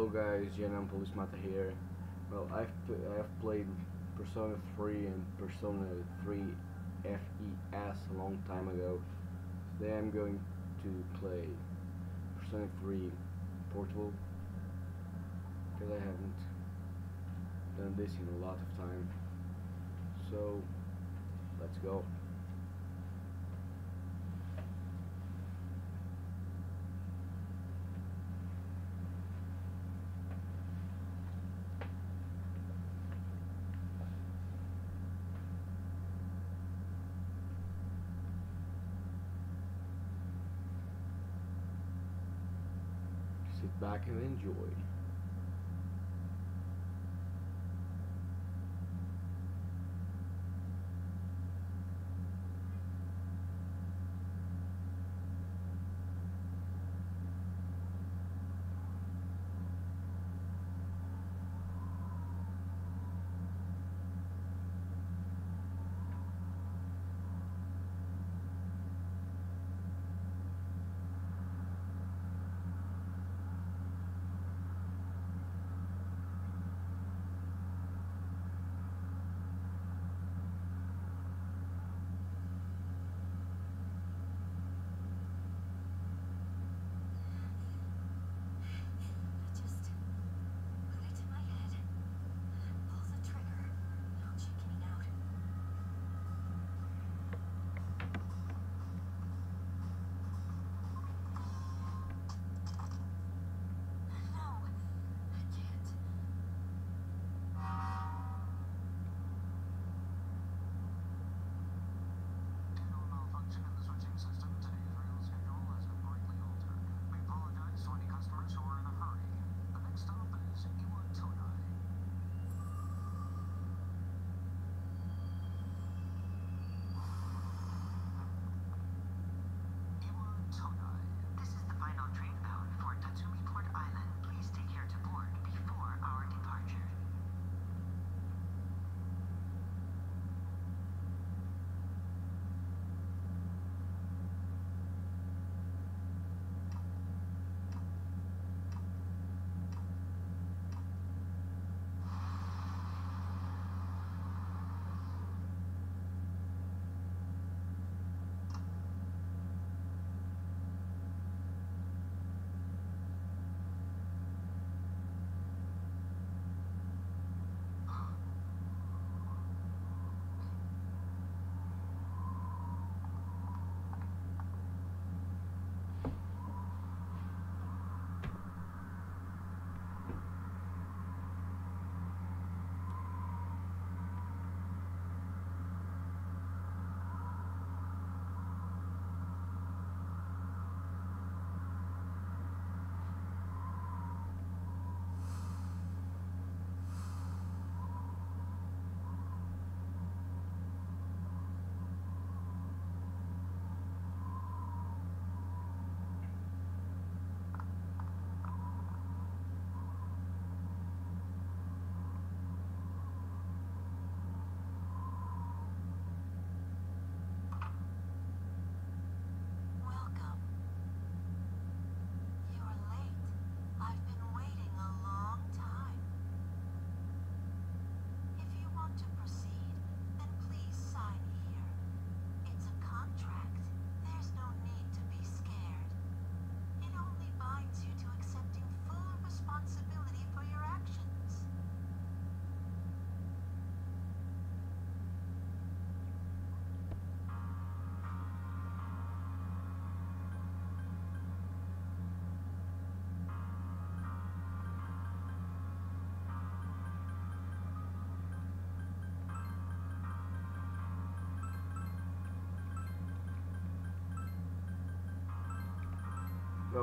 Hello guys, Janam Polismata here. Well, I've I've played Persona 3 and Persona 3 FES a long time ago. Today I'm going to play Persona 3 Portable because I haven't done this in a lot of time. So, let's go. Sit back and enjoy.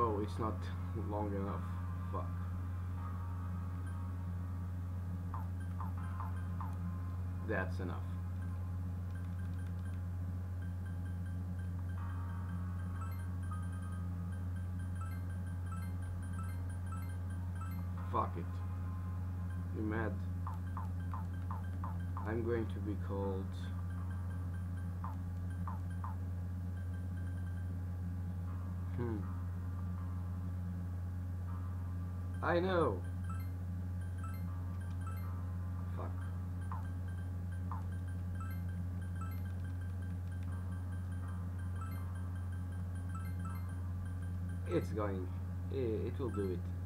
Oh, it's not long enough. Fuck. That's enough. Fuck it. You mad? I'm going to be called I know. Fuck. It's going. It, it will do it.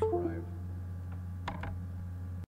Subscribe.